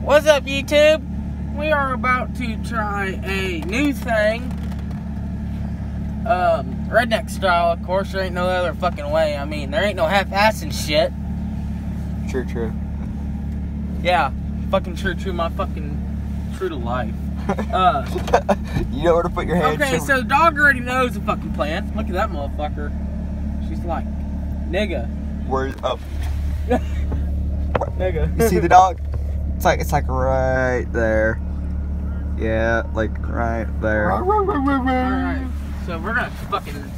What's up, YouTube? We are about to try a new thing. Um, redneck style, of course. There ain't no other fucking way. I mean, there ain't no half-assing shit. True, true. Yeah, fucking true, true, my fucking true to life. Uh, you know where to put your hands. okay, so the dog already knows the fucking plan. Look at that motherfucker. She's like, nigga, Where? Oh, nigga. you see the dog? It's like it's like right there. Yeah, like right there. Alright, so we're gonna fucking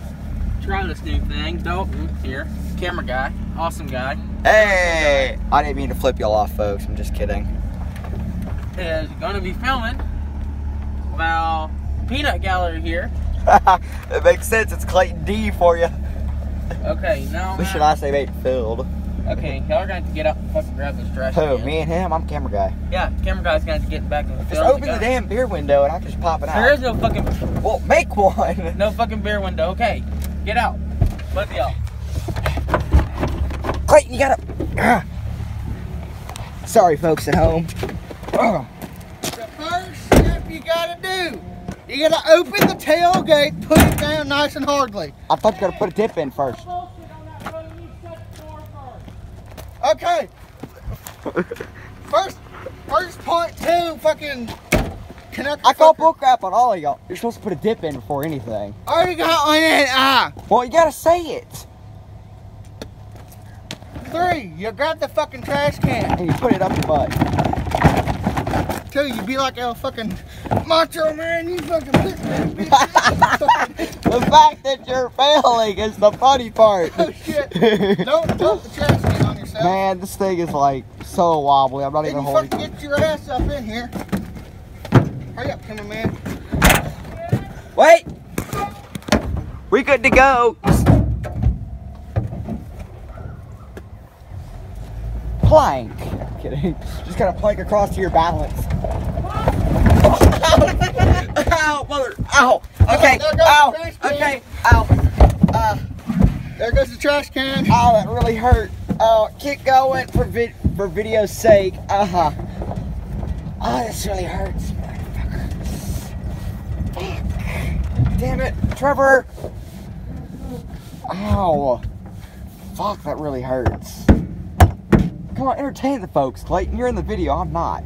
try this new thing. Dalton, here, camera guy, awesome guy, Hey! I didn't mean to flip y'all off, folks. I'm just kidding. is gonna be filming while Peanut Gallery here. it makes sense. It's Clayton D for you. Okay, now. What should I say? Mate, filled. Okay, y'all are gonna have to get up and fucking grab this trash. Who? can. Me and him. I'm camera guy. Yeah, camera guy's gonna have to get back in Just open the damn beer window and I can just pop it out. There is no fucking, Well, make one. no fucking beer window. Okay, get out. Both of y'all. Clayton, you gotta. Ah. Sorry, folks at home. The first step you gotta do, you gotta open the tailgate, put it down nice and hardly. I thought you gotta put a dip in first. Okay. First, first point two, fucking connect. I call bull crap on all of y'all. You're supposed to put a dip in before anything. I already got one in. Ah, Well, you gotta say it. three. You grab the fucking trash can. And you put it up your butt. Two. You be like a fucking macho man. You fucking. piss bitch. the fact that you're failing is the funny part. oh shit! Don't dump the trash can yourself. Man, this thing is like so wobbly. I'm not even you holding. fucking get your ass up in here. Hurry up, cameraman. Wait! We good to go. Plank. kidding. Just gotta plank across to your balance. Ow, mother. Ow. Okay. Ow. the trash can. Okay. Ow. Uh, There goes the trash can. ow, that really hurt. Oh, keep going for vid for video's sake. Uh huh. Oh, this really hurts. Fuck. Damn it, Trevor. Ow. Fuck, that really hurts. Come on, entertain the folks, Clayton. You're in the video, I'm not.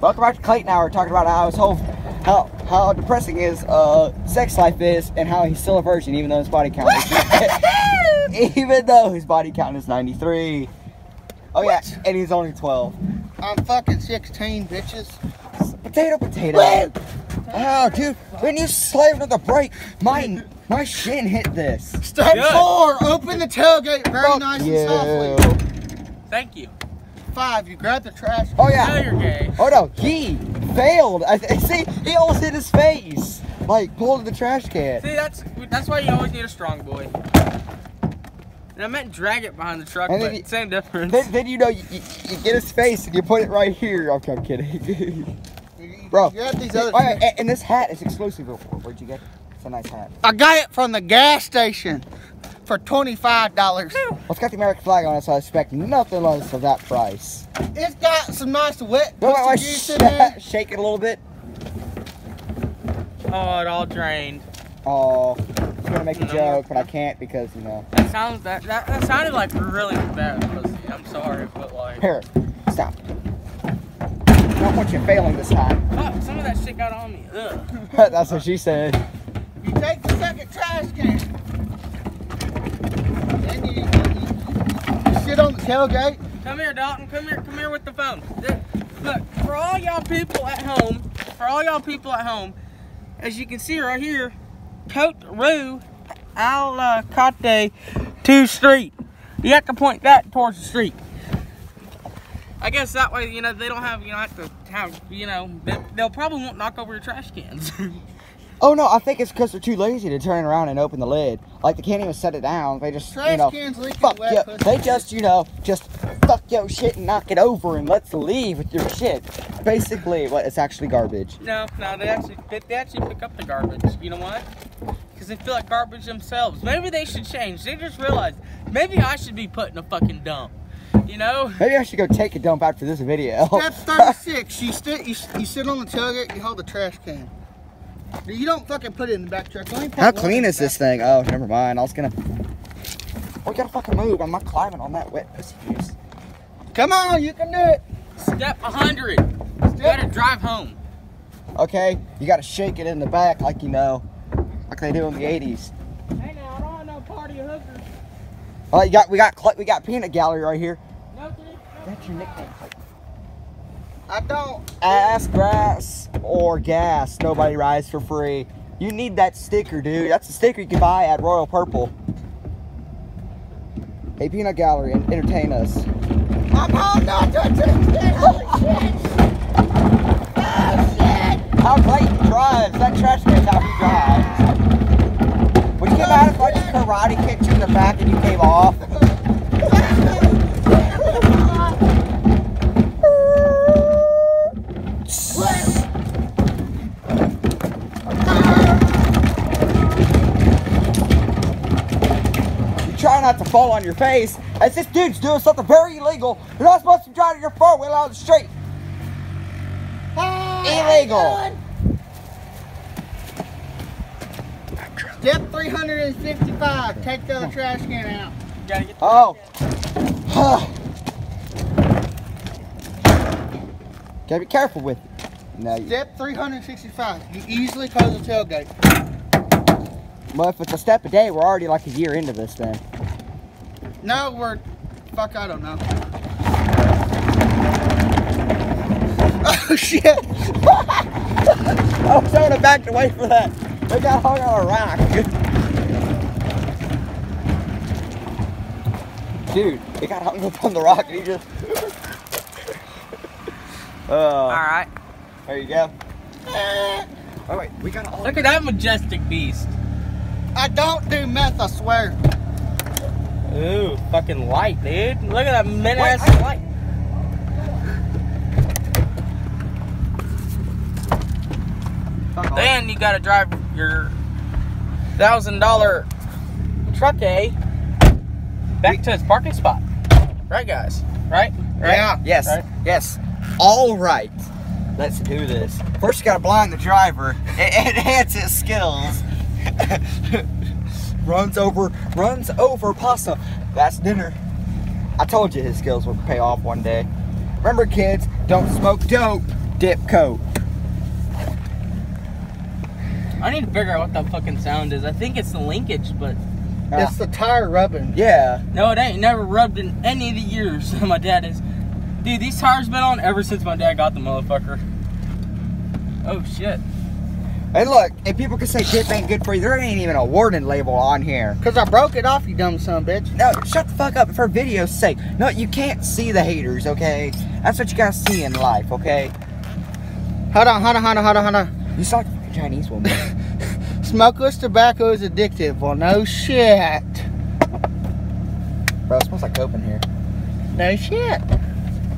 Welcome back to Clayton Hour, talking about how his whole, how how depressing his uh sex life is, and how he's still a virgin, even though his body count is, even though his body count is 93. Oh yeah, and he's only 12. I'm fucking 16, bitches. Potato, potato. Oh, dude, when you slammed on the brake, my my shin hit this. Step Good. four, open the tailgate very Fuck nice you. and softly. Thank you. Five, you grab the trash. Oh Now yeah. you're gay. Oh no, he failed. I th- see. He almost hit his face, like pulled the trash can. See, that's that's why you always need a strong boy. And I meant drag it behind the truck, And but you- same difference. Then, then you know you, you, you get a space and you put it right here. Okay, I'm kidding. You- you Bro, grab these Oh, other. yeah, and, and this hat is exclusive. Where'd you get? it? It's a nice hat. I got it from the gas station for twenty-five dollars. Well, it's got the American flag on it, so I expect nothing less of that price. It's got some nice wet Go pussy like, juice in there. shake it a little bit. Oh, it all drained. Oh, I was gonna make a No. joke, but I can't because you know. That sounds that, that that sounded like really bad pussy. I'm sorry, but like, Here, stop. I don't want you failing this time. fuck, some of that shit got on me. Ugh. That's what she said. You take the second trash can. Then you, you, you sit on the tailgate. Come here, Dalton. Come here. Come here with the phone. Look, for all y'all people at home, for all y'all people at home, as you can see right here, Cote Rue Al uh, Cote 2 Street. You have to point that towards the street. I guess that way, you know, they don't have, you know, have to have, you know, they, they'll probably won't knock over your trash cans. Oh no, I think it's because they're too lazy to turn around and open the lid. Like they can't even set it down. They just, Trash you know, cans fuck wet yo. pussy. They just, you know, just fuck your shit and knock it over and let's leave with your shit. Basically, what it's actually garbage. no, no, they actually, they, they actually pick up the garbage. You know why? Because they feel like garbage themselves. Maybe they should change. They just realized maybe I should be put in a fucking dump. You know? Maybe I should go take a dump after this video. Step 36. You, sit, you, you sit on the tailgate, you hold the trash can. You don't fucking put it in the back truck. Only How clean is this thing? Oh, never mind. I was gonna. We gotta fucking move. I'm not climbing on that wet pussy juice. Come on, you can do it. Step 100. You gotta drive home. Okay, you gotta shake it in the back like you know, like they do in the 80s. Hey now, I don't want no party hookers. Oh, you got we got we got peanut gallery right here. No, kid. That's your nickname. I don't. Ass, grass, or gas. Nobody rides for free. You need that sticker, dude. That's a sticker you can buy at Royal Purple. Hey, peanut gallery, en- entertain us. I'm holding on to it to. Holy shit. Oh, shit. How Clayton drives. That trash back and you came off? You try not to fall on your face as this dude's doing something very illegal. You're not supposed to drive your four wheel out the street. Illegal. Step 355. Take the other trash can out. You gotta get the Oh. Gotta be careful with it. No, Step 365. You easily close the tailgate. well, if it's a step a day, we're already like a year into this thing. No, we're. Fuck, I don't know. Oh, shit. I was trying to back away for that. They got hung on a rock. Dude, it got hung up on the rock and he just. uh, Alright. there you go. Oh, wait, we got all. Look at that majestic beast. I don't do meth, I swear. Ooh, fucking light, dude. Look at that min Wait, I- light. Then you gotta drive your thousand dollar truck A back to its parking spot. Right, guys? Right? Right? Yeah. Yes, Right? yes. All right. Let's do this. First, you gotta blind the driver enhance his skills. runs over, runs over pasta. That's dinner. I told you his skills would pay off one day. Remember, kids, don't smoke dope. Dip coat. I need to figure out what that fucking sound is. I think it's the linkage, but. It's the tire rubbing. Yeah. no, it ain't. Never rubbed in any of the years my dad is. Dude, these tires been on ever since my dad got the motherfucker. Oh shit. Hey, look, if people can say dip ain't good for you, there ain't even a warning label on here. Because I broke it off, you dumb son of a bitch. No, shut the fuck up for video's sake. No, you can't see the haters, okay? That's what you gotta see in life, okay? Hold on, hold on, hold on, hold on, hold on. You sound like a fucking Chinese woman. Smokeless tobacco is addictive. Well, no shit. Bro, it smells like dope in here. No shit.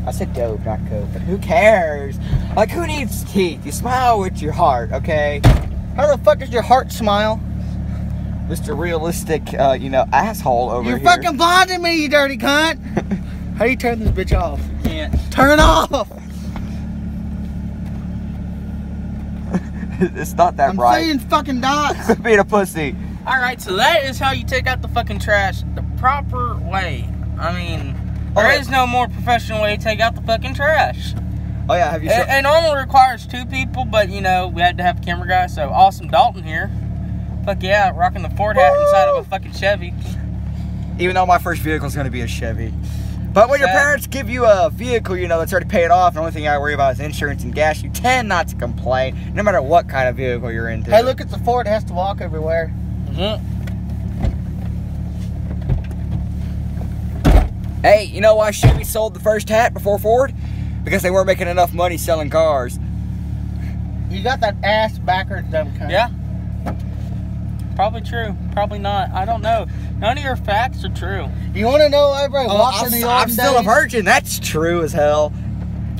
I said dope, not coke, but who cares? Like, who needs teeth? You smile with your heart, okay? How the fuck does your heart smile? Mr. Realistic, uh, you know, asshole over here. You're here. fucking blinding me, you dirty cunt. How do you turn this bitch off? Can't. Turn it off. it's not that I'm bright. seeing fucking dots. Being a pussy. Alright, so that is how you take out the fucking trash the proper way. I mean, there is Okay. no more professional way to take out the fucking trash. Oh yeah, have you? It, Sho- it normally requires two people, but you know, we had to have a camera guy, so awesome Dalton here. Fuck yeah, rocking the Ford hat inside of a fucking Chevy. even though my first vehicle is going to be a Chevy. But when your parents give you a vehicle, you know, that's already paid off, and the only thing I worry about is insurance and gas, you tend not to complain, no matter what kind of vehicle you're into. hey, look at the Ford. It has to walk everywhere. Mm-hmm. Hey, you know why Chevy sold the first hat before Ford? Because they weren't making enough money selling cars. You got that ass backwards, dumb cunt. Yeah. Probably true. Probably not. I don't know. None of your facts are true. You want to know everybody Oh, walks I'm, in the s- olden I'm still a virgin. That's true as hell.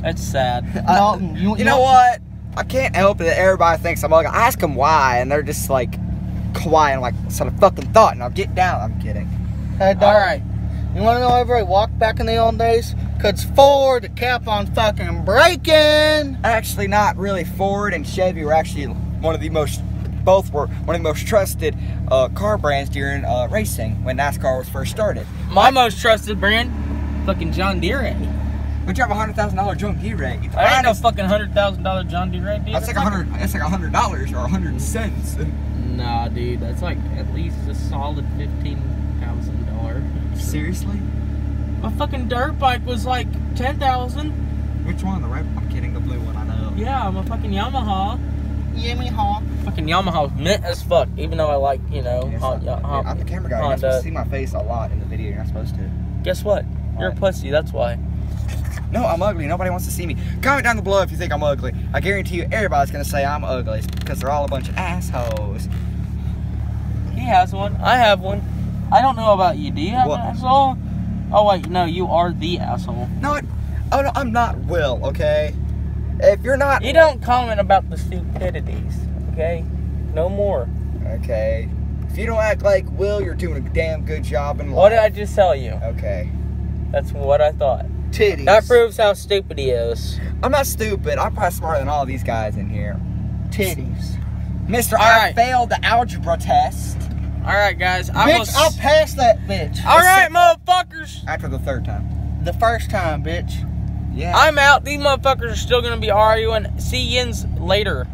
That's sad. I- Dalton, you- you, you know know- what? I can't help it that everybody thinks I'm ugly. I ask them why, and they're just like quiet. I'm like, it's not a fucking thought, and I'll get down. I'm kidding. Hey, Dalton, All right. You wanna know why everybody walked back in the old days? Cause Ford kept on fucking breaking. Actually, not really. Ford and Chevy were actually one of the most, both were one of the most trusted uh, car brands during uh, racing when NASCAR was first started. My most trusted brand, fucking John Deere. Would you have a hundred thousand dollar John Deere? I ain't no fucking hundred thousand dollar John Deere, dude. That's like a hundred. That's like a hundred dollars or a hundred cents. Nah, dude, that's like at least a solid fifteen thousand dollars. Seriously? My fucking dirt bike was like ten thousand. Which one? The red? I'm kidding. The blue one. I know. Yeah, I'm a fucking Yamaha. Hawk. Fucking Yamaha's mint as fuck. Even though I like, you know, Hon- I- Hon- I'm the camera guy. You're not supposed to see my face a lot in the video. You're not supposed to. Guess what? You're a pussy. That's why. No, I'm ugly. Nobody wants to see me. Comment down below if you think I'm ugly. I guarantee you, everybody's gonna say I'm ugly because they're all a bunch of assholes. He has one. I have one. I don't know about you. Do you have What? an asshole? Oh wait, no, you are the asshole. No, it, oh no, I'm not Will. Okay. If you're not You don't comment about the stupidities, okay? No more. okay, if you don't act like Will, you're doing a damn good job in life. What did I just tell you? Okay. That's what I thought. Titties. That proves how stupid he is. I'm not stupid. I'm probably smarter than all these guys in here. titties. Mister, All I right. failed the algebra test All right, guys. I bitch, was. I'll pass that bitch. All right, motherfuckers. after the third time. The first time, bitch. Yeah. I'm out. These motherfuckers are still gonna be arguing. See yins later.